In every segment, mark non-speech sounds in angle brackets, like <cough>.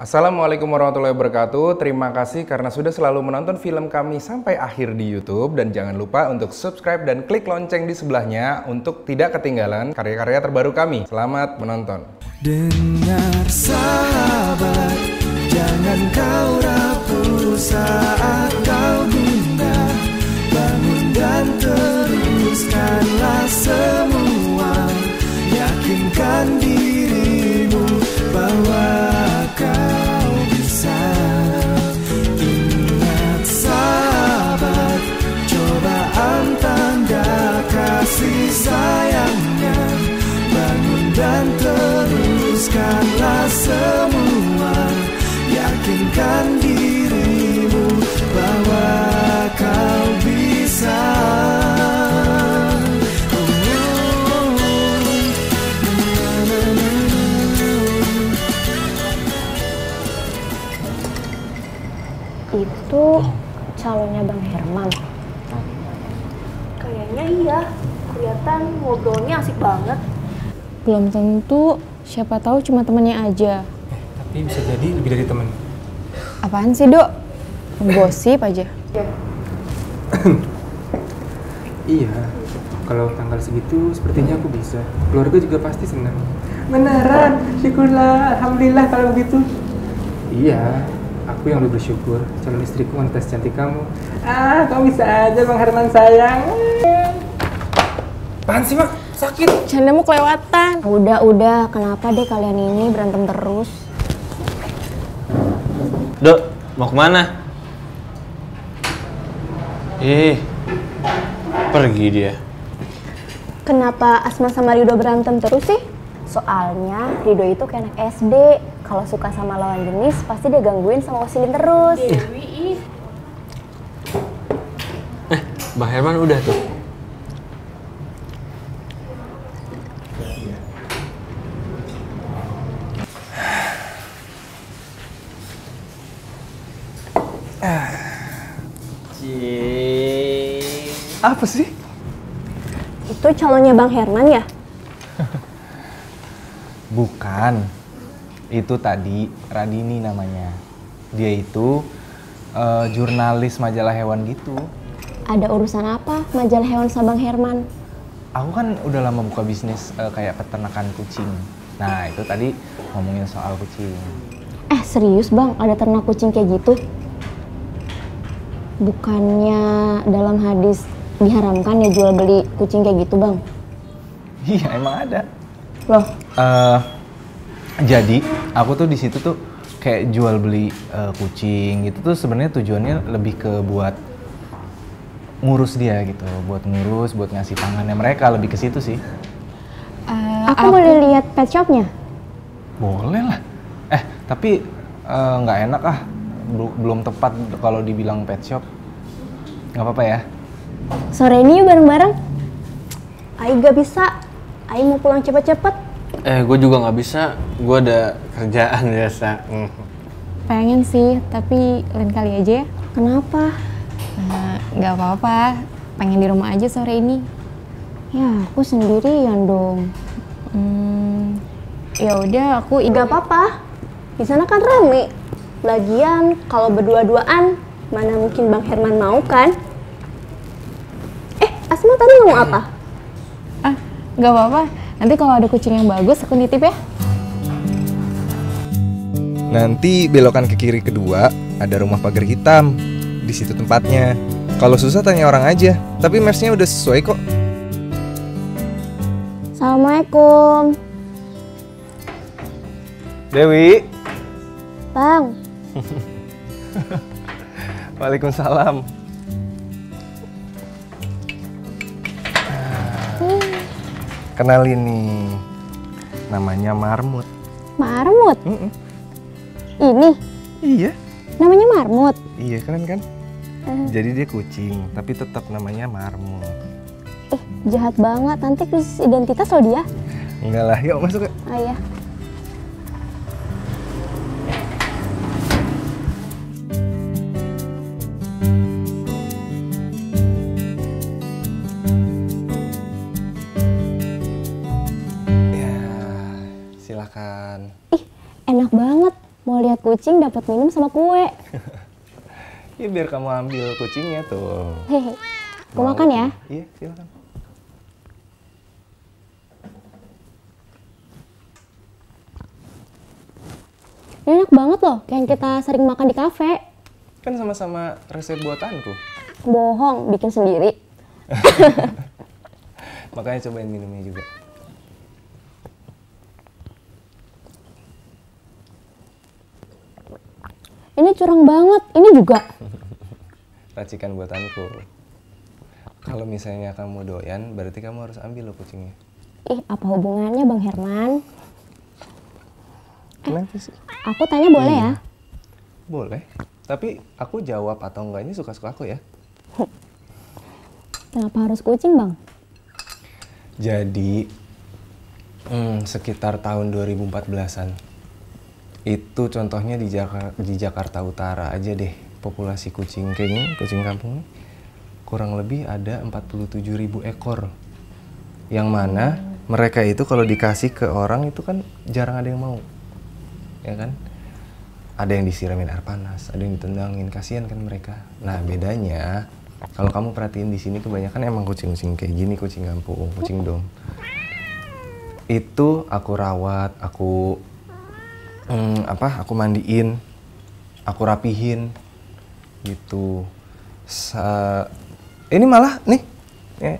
Assalamualaikum warahmatullahi wabarakatuh. Terima kasih karena sudah selalu menonton film kami sampai akhir di YouTube dan jangan lupa untuk subscribe dan klik lonceng di sebelahnya untuk tidak ketinggalan karya-karya terbaru kami. Selamat menonton. Dengar sahabat, jangan kau rapuh saat kau Bangun dan teruskanlah semua Yakinkan calonnya Bang Herman. Kayaknya iya. Kelihatan ngobrolnya asik banget. Belum tentu, siapa tahu cuma temennya aja. Tapi bisa jadi lebih dari temen. Apaan sih, Dok? Gosip aja. Iya. <clears throat> Kalau tanggal segitu, sepertinya aku bisa. Keluarga juga pasti senang. Beneran, syukurlah. Alhamdulillah kalau begitu. Iya, aku yang lebih bersyukur. Calon istriku wanita cantik kamu. Ah, kamu bisa aja Bang Herman sayang. Apaan sih, Mak? Sakit. Candamu kelewatan. Udah, udah. Kenapa deh kalian ini berantem terus? Dok, mau ke mana? Ih, pergi dia. Kenapa Asma sama Rido berantem terus sih? Soalnya Rido itu kayak anak SD. Kalau suka sama lawan jenis, pasti dia gangguin sama wasilin terus. Dewi. Eh, Bang Herman udah tuh. Apa sih? Itu calonnya Bang Herman ya? <laughs> Bukan. Itu tadi Radini namanya. Dia itu eh, jurnalis majalah hewan gitu. Ada urusan apa majalah hewan sama Bang Herman? Aku kan udah lama buka bisnis eh, kayak peternakan kucing. Nah, itu tadi ngomongin soal kucing. Eh serius bang, ada ternak kucing kayak gitu? Bukannya dalam hadis diharamkan ya jual beli kucing kayak gitu bang? Iya, emang ada. Loh, eh jadi aku tuh di situ tuh kayak jual beli eh, kucing gitu tuh sebenarnya tujuannya lebih ke buat ngurus dia gitu, buat ngurus, buat ngasih tangannya mereka lebih ke situ sih. aku, boleh lihat pet shopnya? Boleh lah. Eh tapi eh, nggak enak ah, Bel- belum tepat kalau dibilang pet shop. Nggak apa-apa ya. Sore ini yuk bareng-bareng. Ayo gak bisa, Ayo mau pulang cepet-cepet. Eh, gue juga nggak bisa. Gue ada kerjaan <laughs> biasa. Hmm. Pengen sih, tapi lain kali aja ya. Kenapa? Eh, Nggak apa-apa, pengen di rumah aja sore ini. Ya aku sendirian dong. Hmm, ya udah aku Gak apa-apa, di sana kan rame. Lagian kalau berdua-duaan, mana mungkin Bang Herman mau kan? Eh, Asma tadi ngomong apa? Ah, nggak apa-apa. Nanti kalau ada kucing yang bagus, aku nitip ya. Nanti belokan ke kiri kedua ada rumah pagar hitam. Di situ tempatnya. Kalau susah tanya orang aja. Tapi mapsnya udah sesuai kok. Assalamualaikum, Dewi. Bang. <laughs> Waalaikumsalam. Kenalin nih. Namanya Marmut. Marmut. Mm-mm. Ini Iya. namanya Marmut. Iya keren kan? Eh. Jadi dia kucing, tapi tetap namanya Marmut. Eh, jahat banget. Nanti krisis identitas loh dia. Enggak lah, yuk masuk yuk. Ah silakan. Ih, enak banget. Mau lihat kucing dapat minum sama kue. <laughs> Ya biar kamu ambil kucingnya tuh. Hehe. Aku makan ya. Iya, silakan. Enak banget loh, kayak kita sering makan di kafe. Kan sama-sama resep buatanku. Bohong, bikin sendiri. <laughs> Makanya cobain minumnya juga. Ini curang banget, ini juga. <laughs> Racikan buatanku. Kalau misalnya kamu doyan, berarti kamu harus ambil loh kucingnya. Ih, apa hubungannya Bang Herman? Kenapa sih? Aku tanya boleh ya? Boleh. Tapi aku jawab atau enggaknya suka-suka aku ya. <laughs> Kenapa harus kucing Bang? Jadi hmm, sekitar tahun 2014-an itu contohnya di, Jaka- di Jakarta Utara aja deh populasi kucing kayaknya kucing kampung kurang lebih ada 47 ribu ekor. Yang mana mereka itu kalau dikasih ke orang itu kan jarang ada yang mau ya kan? Ada yang disiramin air panas ada yang ditendangin kasihan kan mereka. Nah bedanya kalau kamu perhatiin di sini kebanyakan emang kucing-kucing kayak gini kucing kampung kucing dom itu aku rawat aku hmm, apa aku mandiin aku rapihin gitu Sa- ini malah nih ya,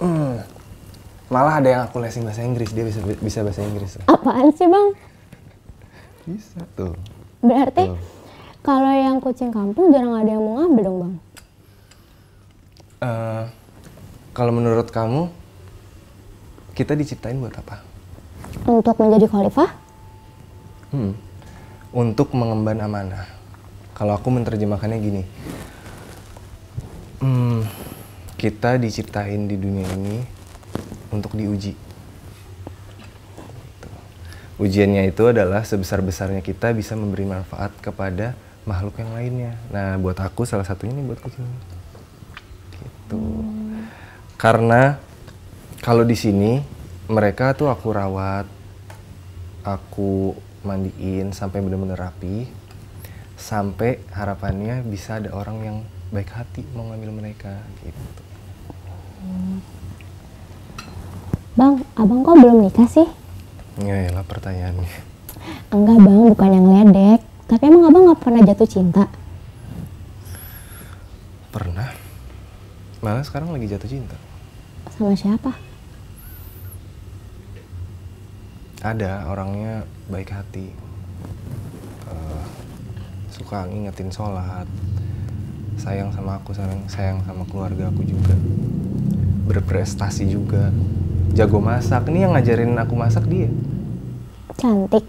hmm, malah ada yang aku lesin bahasa Inggris dia bisa bisa bahasa Inggris Apaan sih Bang? bisa tuh Berarti kalau yang kucing kampung jarang ada yang mau ngambil dong Bang? Eh, kalau menurut kamu kita diciptain buat apa Untuk menjadi khalifah? Hmm. Untuk mengemban amanah. Kalau aku menerjemahkannya gini, hmm, kita diciptain di dunia ini untuk diuji. Gitu. Ujiannya itu adalah sebesar-besarnya kita bisa memberi manfaat kepada makhluk yang lainnya. Nah, buat aku salah satunya nih buat kucing. Gitu. Karena kalau di sini mereka tuh aku rawat, aku mandiin sampai bener-bener rapi sampai harapannya bisa ada orang yang baik hati mau ngambil mereka gitu Bang, abang kok belum nikah sih? ya lah pertanyaannya Enggak bang, bukan yang ledek. Tapi emang abang nggak pernah jatuh cinta? pernah malah sekarang lagi jatuh cinta Sama siapa? Ada orangnya baik hati. Eh, suka ngingetin sholat. Sayang sama aku sayang sayang sama keluarga aku juga. Berprestasi juga. Jago masak. Ini yang ngajarin aku masak dia. Cantik.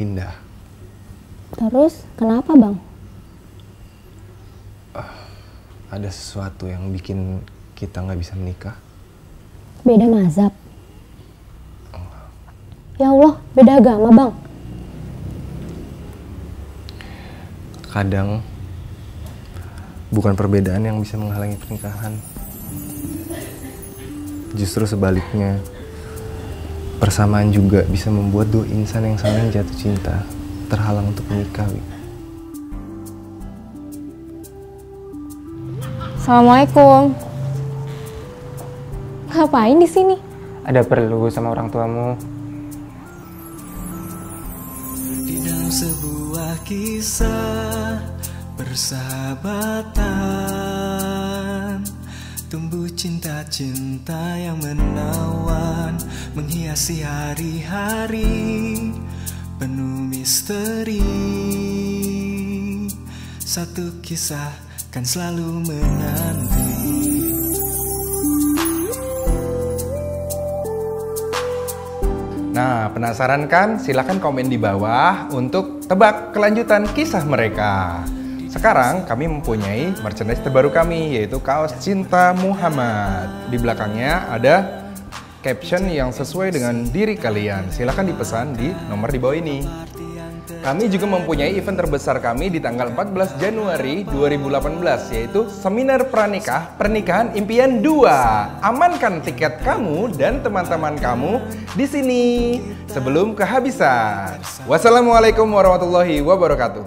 indah. Terus kenapa bang? ada sesuatu yang bikin kita nggak bisa menikah. Beda mazhab. Ya Allah, beda agama bang. kadang bukan perbedaan yang bisa menghalangi pernikahan justru sebaliknya persamaan juga bisa membuat dua insan yang saling jatuh cinta terhalang untuk menikah Wi. Assalamualaikum. Ngapain di sini? Ada perlu sama orang tuamu? Kisah persahabatan. Tumbuh cinta-cinta yang menawan Menghiasi hari-hari penuh misteri. Satu kisah kan selalu menanti Nah, penasaran kan? Silahkan komen di bawah untuk tebak kelanjutan kisah mereka. Sekarang kami mempunyai merchandise terbaru kami, yaitu kaos Cinta Muhammad. Di belakangnya ada caption yang sesuai dengan diri kalian. Silahkan dipesan di nomor di bawah ini. Kami juga mempunyai event terbesar kami di tanggal 14 Januari 2018 yaitu Seminar Pranikah Pernikahan Impian 2. Amankan tiket kamu dan teman-teman kamu di sini sebelum kehabisan. Wassalamualaikum warahmatullahi wabarakatuh.